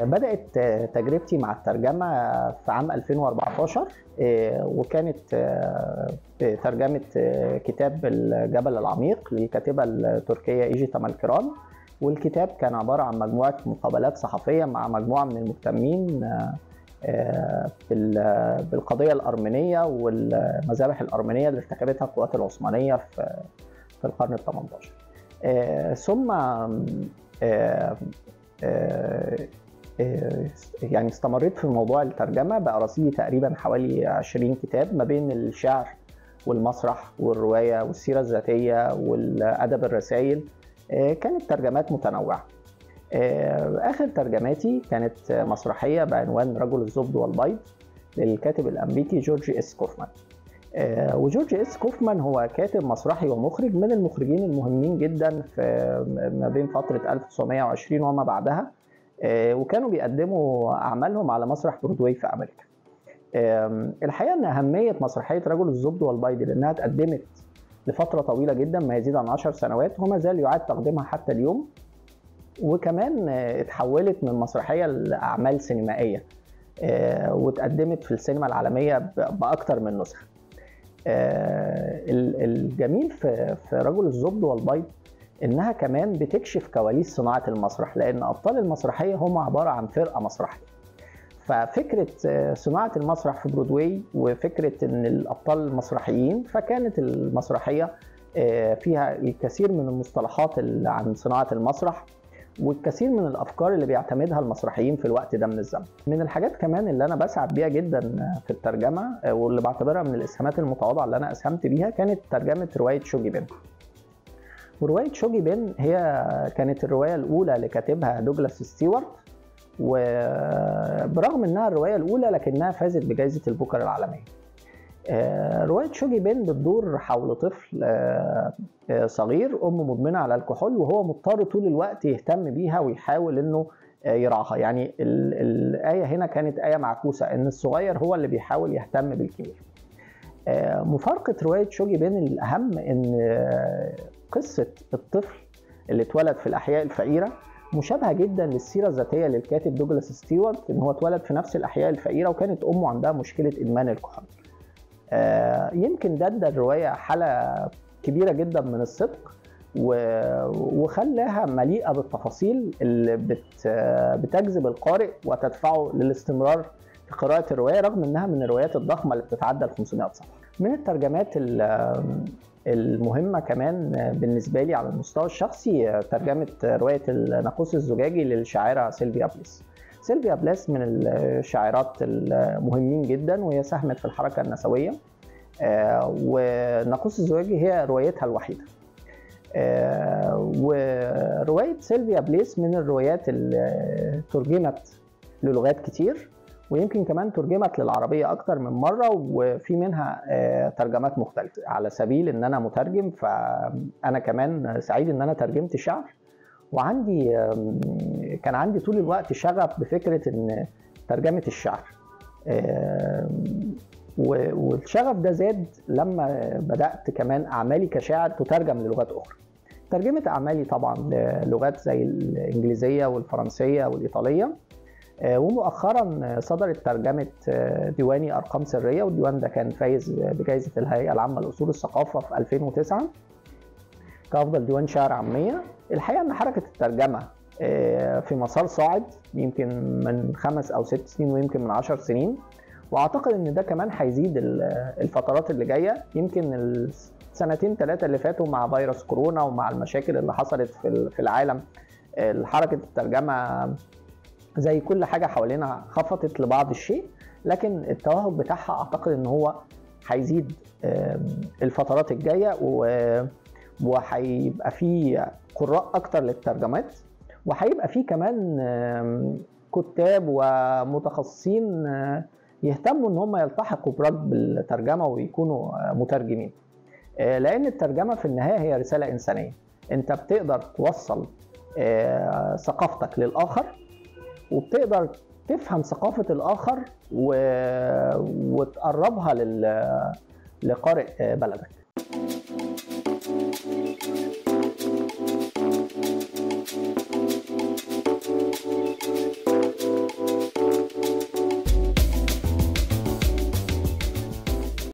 بدأت تجربتي مع الترجمة في عام 2014 وكانت ترجمة كتاب الجبل العميق للكاتبة التركية إيجيتا مالكران والكتاب كان عبارة عن مجموعة مقابلات صحفية مع مجموعة من المهتمين بالقضية الأرمينية والمذابح الأرمينية اللي ارتكبتها القوات العثمانية في القرن ال 18 ثم يعني استمريت في موضوع الترجمة. بقى رصيدي تقريبا حوالي 20 كتاب ما بين الشعر والمسرح والرواية والسيرة الذاتية والأدب الرسائل كانت ترجمات متنوعة. آخر ترجماتي كانت مسرحية بعنوان رجل الزبد والبيض للكاتب الأمريكي جورج إس كوفمان. وجورج إس كوفمان هو كاتب مسرحي ومخرج من المخرجين المهمين جدا في ما بين فترة 1920 وما بعدها. وكانوا بيقدموا أعمالهم على مسرح برودواي في أمريكا. الحقيقة أن أهمية مسرحية رجل الزبد والبيض لأنها اتقدمت لفترة طويلة جدا ما يزيد عن 10 سنوات وما زال يعاد تقديمها حتى اليوم وكمان اتحولت من مسرحية لأعمال سينمائية واتقدمت في السينما العالمية بأكثر من نسخة. الجميل في رجل الزبد والبيض إنها كمان بتكشف كواليس صناعة المسرح لأن أبطال المسرحية هم عبارة عن فرقة مسرحية ففكرة صناعة المسرح في برودواي وفكرة إن الأبطال المسرحيين فكانت المسرحية فيها الكثير من المصطلحات عن صناعة المسرح والكثير من الأفكار اللي بيعتمدها المسرحيين في الوقت ده من الزمن. من الحاجات كمان اللي أنا بسعد بيها جدا في الترجمة واللي بعتبرها من الإسهامات المتواضعة اللي أنا أسهمت بيها كانت ترجمة رواية شوجي بن. ورواية شوجي بن هي كانت الرواية الأولى اللي كاتبها دوجلاس ستيوارت وبرغم إنها الرواية الأولى لكنها فازت بجائزة البوكر العالمية. رواية شوجي بن بتدور حول طفل صغير أم مدمنة على الكحول وهو مضطر طول الوقت يهتم بيها ويحاول إنه يراعاها يعني الآية هنا كانت آية معكوسة إن الصغير هو اللي بيحاول يهتم بالكبير. مفارقة رواية شوجي بن الأهم إن قصة الطفل اللي اتولد في الأحياء الفقيرة مشابهة جدا للسيرة الذاتية للكاتب دوجلاس ستيوارت إن هو اتولد في نفس الأحياء الفقيرة وكانت أمه عندها مشكلة إدمان الكحول. يمكن ده ادى الرواية حالة كبيرة جدا من الصدق وخلاها مليئة بالتفاصيل اللي بت بتجذب القارئ وتدفعه للاستمرار في قراءة الرواية رغم إنها من الروايات الضخمة اللي بتتعدى ال 500 صفحة. من الترجمات المهمة كمان بالنسبة لي على المستوى الشخصي ترجمة رواية الناقوس الزجاجي للشاعرة سيلفيا بلاث. سيلفيا بلاث من الشاعرات المهمين جدا وهي ساهمت في الحركة النسوية وناقوس الزجاجي هي روايتها الوحيدة. ورواية سيلفيا بليس من الروايات اللي ترجمت للغات كتير ويمكن كمان ترجمت للعربية أكتر من مرة وفي منها ترجمات مختلفة. على سبيل إن أنا مترجم فأنا كمان سعيد إن أنا ترجمت شعر. وعندي كان عندي طول الوقت شغف بفكرة إن ترجمة الشعر. والشغف ده زاد لما بدأت كمان أعمالي كشاعر تترجم للغات أخرى. ترجمة أعمالي طبعا للغات زي الإنجليزية والفرنسية والإيطالية. ومؤخرا صدرت ترجمة ديواني أرقام سرية والديوان ده كان فايز بجائزة الهيئة العامة لأصول الثقافة في 2009 كأفضل ديوان شعر عامية. الحقيقة أن حركة الترجمة في مسار صاعد يمكن من خمس أو ست سنين ويمكن من عشر سنين. وأعتقد أن ده كمان هيزيد الفترات اللي جاية. يمكن السنتين ثلاثة اللي فاتوا مع فيروس كورونا ومع المشاكل اللي حصلت في العالم حركة الترجمة زي كل حاجة حوالينا خفضت لبعض الشيء لكن التوهج بتاعها أعتقد إن هو هيزيد الفترات الجاية وهيبقى فيه قراء أكتر للترجمات وهيبقى فيه كمان كتاب ومتخصصين يهتموا إن هم يلتحقوا برب الترجمة ويكونوا مترجمين. لأن الترجمة في النهاية هي رسالة إنسانية. أنت بتقدر توصل ثقافتك للآخر وبتقدر تفهم ثقافة الآخر و... وتقربها لل... لقارئ بلدك.